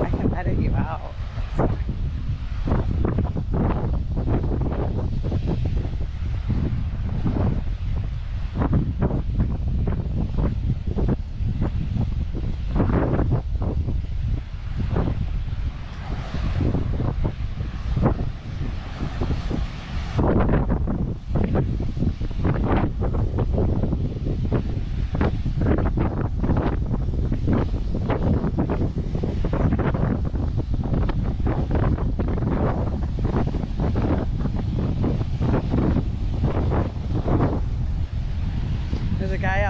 I can edit you out.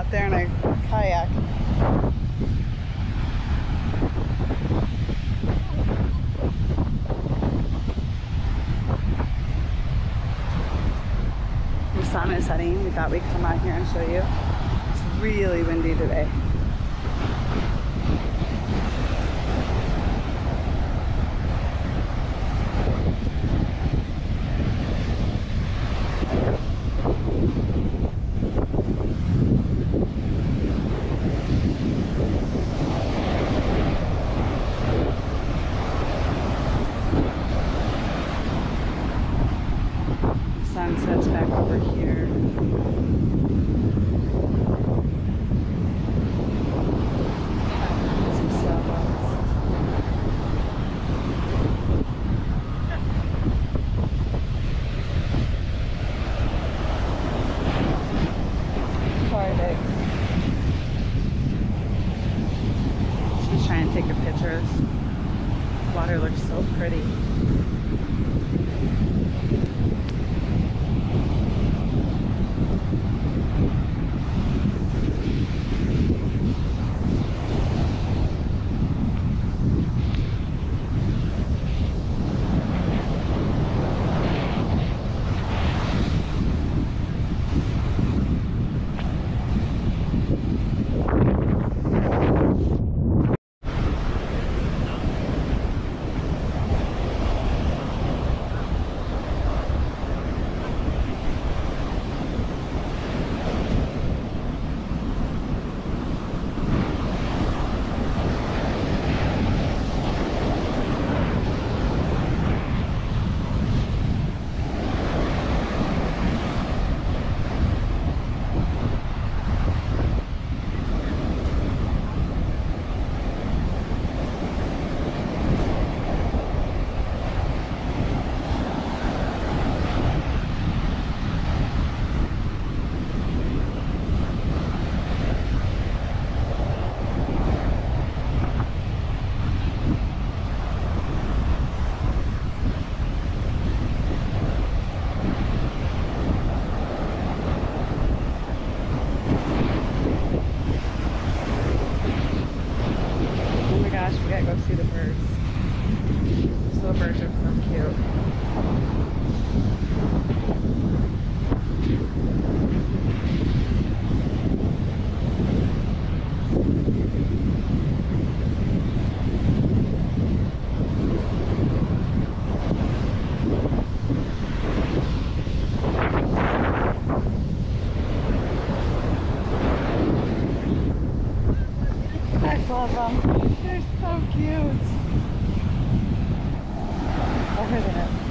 Out there in a kayak. The sun is setting. We thought we'd come out here and show you. It's really windy today. Gosh, we gotta go see the birds. These little birds are so cute. Love them. So cute. Over there.